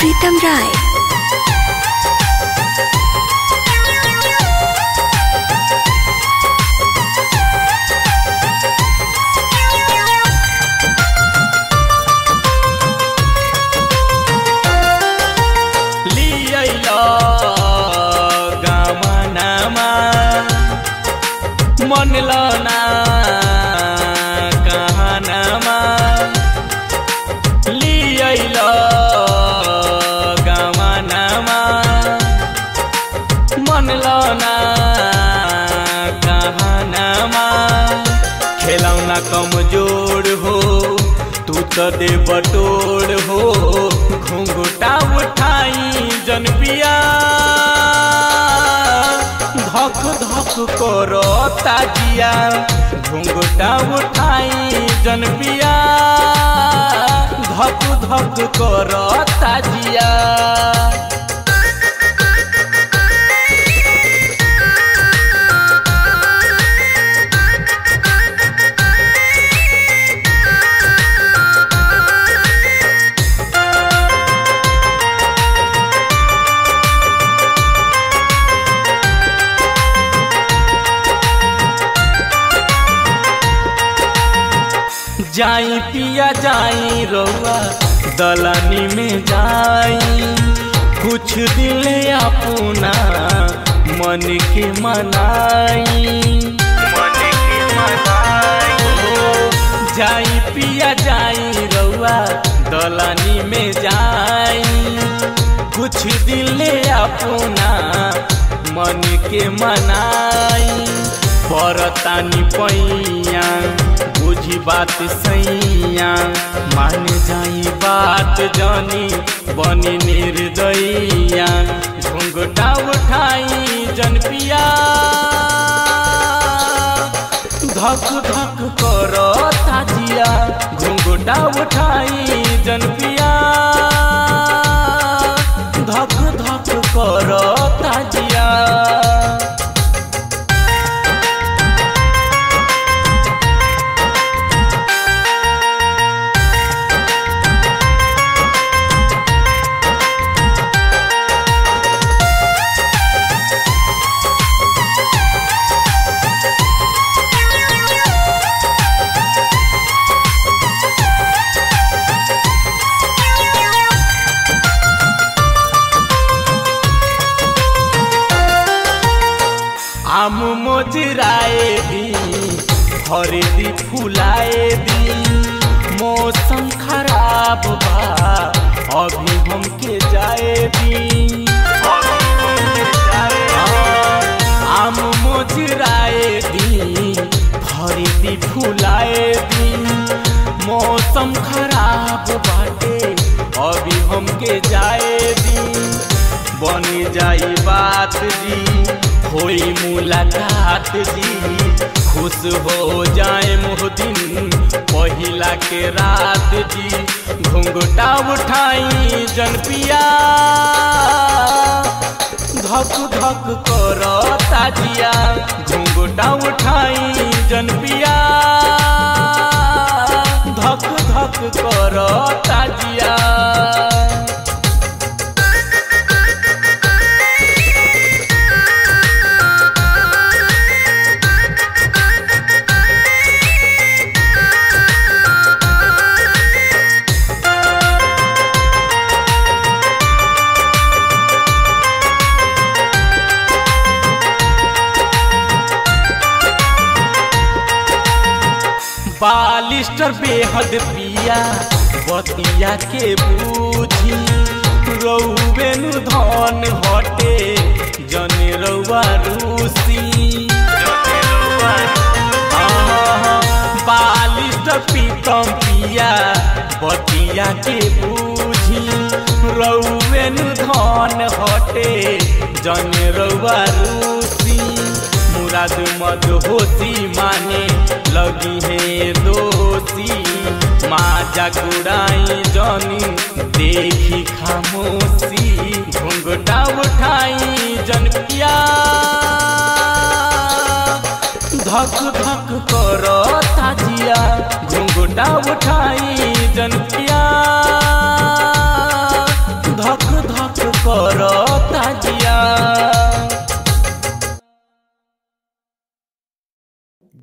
By Pritam कमज़ोर हो, तू तो दे बटोर हो, घुंघटा उठाई जन पिया धक धक करो ताजिया घुंघटा उठाई जन पिया धक धक करो ताजिया जाई, पिया जाई रउआ दलानी में जाई। कुछ दिल अपना मन के मनाई। मन के मनाई जाई, पिया जाई रउआ दलानी में जाई। कुछ दिल अपना मन के मनाई। परतानी पैया बुझी बात सैया। मान जाई बात जानी, बनी निर्दयिया। घुंघटा उठाई जन पिया। धक धक कर ताजिया घुंघटा उठाई जन पिया। धक धक कर ताजिया मोजराए दी हरदी फुलाए दी मौसम खराब बा, अभी हमके जाए दी आम मोजराए दी हरदी फुलाए दी मौसम खराब बाटे, अभी हमके जाए दी बनी जाई बात जी। होई मुलाकात जी। खुश हो जाए मोहदिन पहला के रात जी। घुंघटा उठाई जनपिया धक धक करो ताजिया घुंघटा उठाई जन बालिस्टर बेहद पिया, बतिया के बूझी। रउवेनु धन हटे, जने रउआ रूसी। बालिस्टर पीतम पिया, बतिया के बूझी। रउवेन धन हटे, जन रउआ रूसी मुराद मद होती माने, लगी है दोषी माँ जागुड़ाई जनी, देखी खामोशी घुंघटा उठाई जन पिया। धक धक कर ताजिया घुंघटा उठाई जन